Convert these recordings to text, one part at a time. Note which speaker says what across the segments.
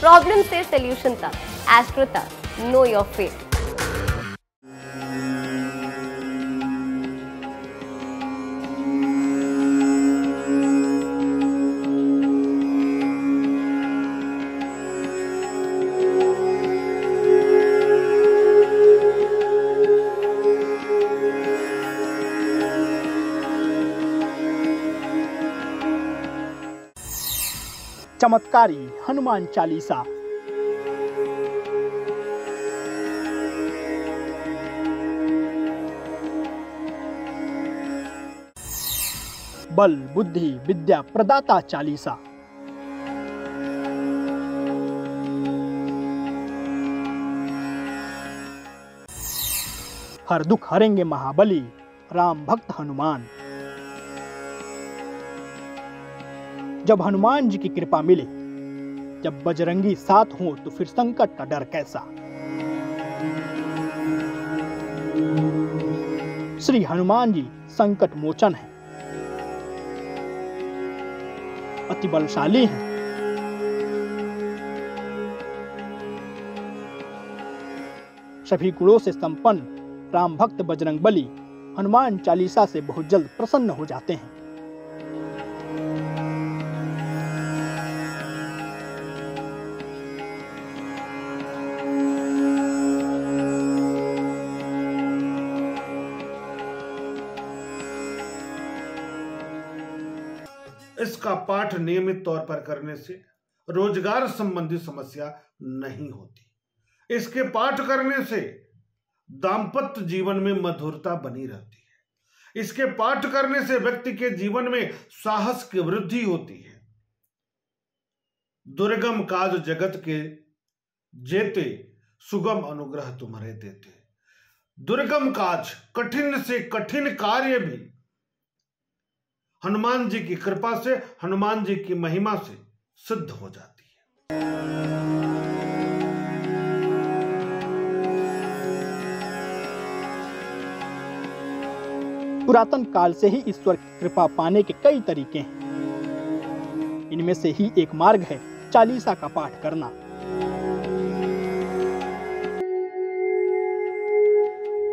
Speaker 1: Problem से solution तक। Astro तक। नो योर फेट
Speaker 2: चमत्कारी हनुमान चालीसा। बल, बुद्धि, विद्या, प्रदाता चालीसा। हर दुख हरेंगे महाबली, राम भक्त हनुमान। जब हनुमान जी की कृपा मिले, जब बजरंगी साथ हो तो फिर संकट का डर कैसा? श्री हनुमान जी, संकट मोचन है। अति बलशाली हैं। सभी गुणों से संपन्न राम भक्त बजरंग बली हनुमान चालीसा से बहुत जल्द प्रसन्न हो जाते हैं।
Speaker 3: इसका पाठ नियमित तौर पर करने से रोज़गार संबंधी समस्या नहीं होती। इसके पाठ करने से दाम्पत्य जीवन में मधुरता बनी रहती है। इसके पाठ करने से व्यक्ति के जीवन में साहस की वृद्धि होती है। दुर्गम काज जगत के जेते सुगम अनुग्रह तुम्हारे देते। दुर्गम काज कठिन से कठिन कार्य भी हनुमान जी की कृपा से, हनुमान जी की महिमा से सिद्ध हो जाती है।
Speaker 2: पुरातन काल से ही ईश्वर की कृपा पाने के कई तरीके हैं। इनमें से ही एक मार्ग है, चालीसा का पाठ करना।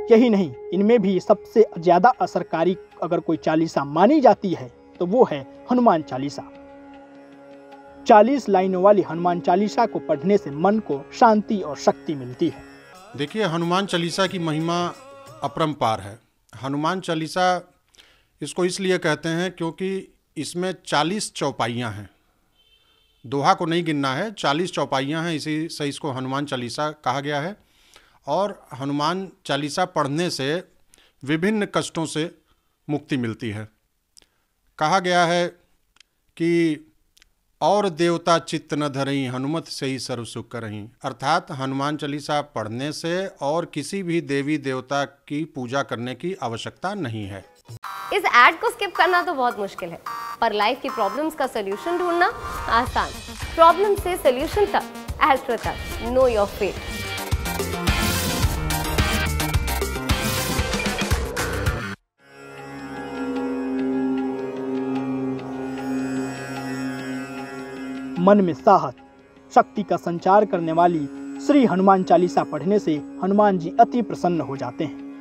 Speaker 2: यही नहीं, इनमें भी सबसे ज़्यादा असरकारी अगर कोई चालीसा मानी जाती है तो वो है हनुमान चालीसा। चालीस लाइनों वाली हनुमान चालीसा को पढ़ने से मन को शांति और शक्ति मिलती है।
Speaker 4: देखिए, हनुमान चालीसा की महिमा अपरंपार है। हनुमान चालीसा इसको इसलिए कहते हैं क्योंकि इसमें चालीस चौपाइयाँ हैं। दोहा को नहीं गिनना है, चालीस चौपाइयाँ हैं, इसी से इसको हनुमान चालीसा कहा गया है। और हनुमान चालीसा पढ़ने से विभिन्न कष्टों से मुक्ति मिलती है। कहा गया है कि और देवता चित्त न धरई, हनुमत से ही सर्व सुख करही अर्थात हनुमान चालीसा पढ़ने से और किसी भी देवी देवता की पूजा करने की आवश्यकता नहीं है।
Speaker 1: इस एड को स्किप करना तो बहुत मुश्किल है, पर लाइफ की प्रॉब्लम्स का सोल्यूशन ढूंढना आसान प्रॉब्लम से सोल्यूशन तक एस्ट्रो तक नो योर फेट
Speaker 2: मन में साहस, शक्ति का संचार करने वाली श्री हनुमान चालीसा पढ़ने से हनुमान जी अति प्रसन्न हो जाते हैं।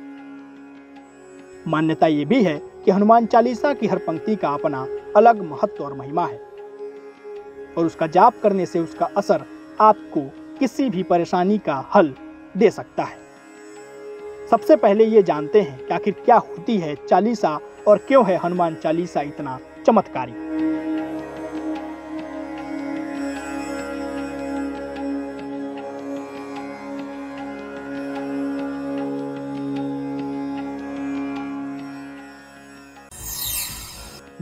Speaker 2: मान्यता ये भी है कि हनुमान चालीसा की हर पंक्ति का अपना अलग महत्व और महिमा है और उसका जाप करने से उसका असर आपको किसी भी परेशानी का हल दे सकता है। सबसे पहले ये जानते हैं कि आखिर क्या होती है चालीसा और क्यों है हनुमान चालीसा इतना चमत्कारी।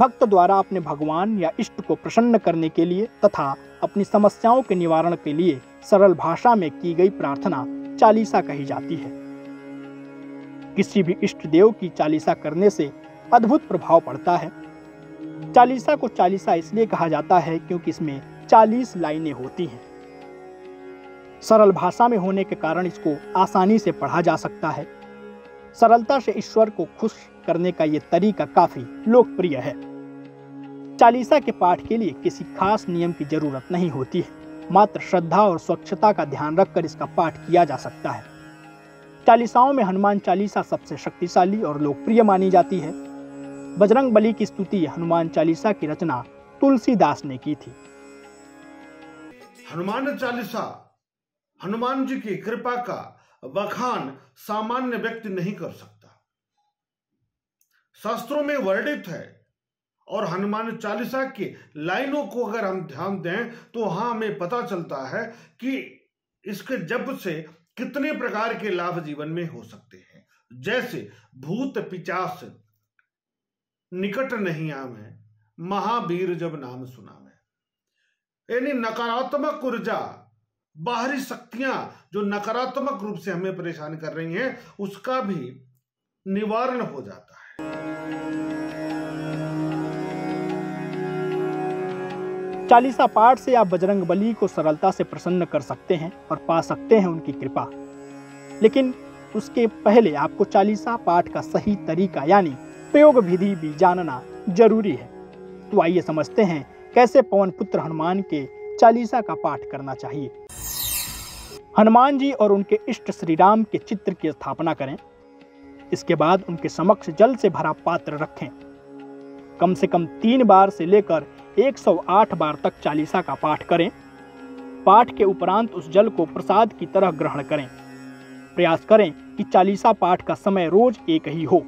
Speaker 2: भक्त द्वारा अपने भगवान या इष्ट को प्रसन्न करने के लिए तथा अपनी समस्याओं के निवारण के लिए सरल भाषा में की गई प्रार्थना चालीसा कही जाती है। किसी भी इष्ट देव की चालीसा करने से अद्भुत प्रभाव पड़ता है। चालीसा को चालीसा इसलिए कहा जाता है क्योंकि इसमें चालीस लाइनें होती हैं। सरल भाषा में होने के कारण इसको आसानी से पढ़ा जा सकता है। सरलता से ईश्वर को खुश करने का ये तरीका काफ़ी लोकप्रिय है। चालीसा के पाठ के लिए किसी खास नियम की ज़रूरत नहीं होती है। मात्र श्रद्धा और स्वच्छता का ध्यान रखकर इसका पाठ किया जा सकता है। चालीसाओं में हनुमान चालीसा सबसे शक्तिशाली और लोकप्रिय मानी जाती है। बजरंग बली की स्तुति हनुमान चालीसा की रचना तुलसीदास ने की थी।
Speaker 3: हनुमान चालीसा, हनुमान जी की कृपा का बखान सामान्य व्यक्ति नहीं कर सकता। शास्त्रों में वर्णित है और हनुमान चालीसा की लाइनों को अगर हम ध्यान दें तो वहाँ हमें पता चलता है कि इसके जप से कितने प्रकार के लाभ जीवन में हो सकते हैं। जैसे भूत पिचास, निकट नहीं आवे महावीर जब नाम सुना में यानी नकारात्मक ऊर्जा, बाहरी शक्तियाँ जो नकारात्मक रूप से हमें परेशान कर रही हैं, उसका भी निवारण हो जाता है।
Speaker 2: चालीसा पाठ से आप बजरंग बली को सरलता से प्रसन्न कर सकते हैं और पा सकते हैं उनकी कृपा। लेकिन उसके पहले आपको चालीसा पाठ का सही तरीका यानी प्रयोग विधि भी जानना ज़रूरी है। तो आइए समझते हैं कैसे पवन पुत्र हनुमान के चालीसा का पाठ करना चाहिए। हनुमान जी और उनके इष्ट श्री राम के चित्र की स्थापना करें। इसके बाद उनके समक्ष जल से भरा पात्र रखें। कम से कम तीन बार से लेकर 108 बार तक चालीसा का पाठ करें। पाठ के उपरांत उस जल को प्रसाद की तरह ग्रहण करें। प्रयास करें कि चालीसा पाठ का समय रोज एक ही हो।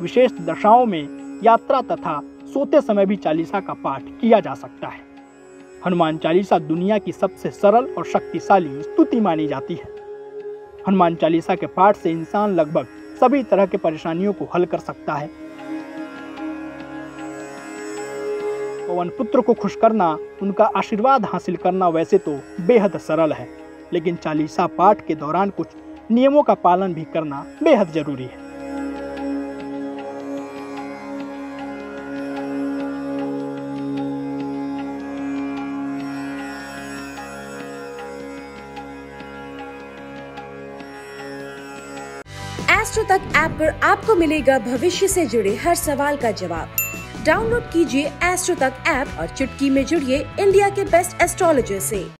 Speaker 2: विशेष दशाओं में यात्रा तथा सोते समय भी चालीसा का पाठ किया जा सकता है। हनुमान चालीसा दुनिया की सबसे सरल और शक्तिशाली स्तुति मानी जाती है। हनुमान चालीसा के पाठ से इंसान लगभग सभी तरह के परेशानियों को हल कर सकता है। पवन पुत्र को खुश करना, उनका आशीर्वाद हासिल करना वैसे तो बेहद सरल है। लेकिन चालीसा पाठ के दौरान कुछ नियमों का पालन भी करना बेहद ज़रूरी है।
Speaker 5: एस्ट्रो तक ऐप पर आपको मिलेगा भविष्य से जुड़े हर सवाल का जवाब। डाउनलोड कीजिए एस्ट्रो तक ऐप और चुटकी में जुड़िए इंडिया के बेस्ट एस्ट्रोलॉजर से।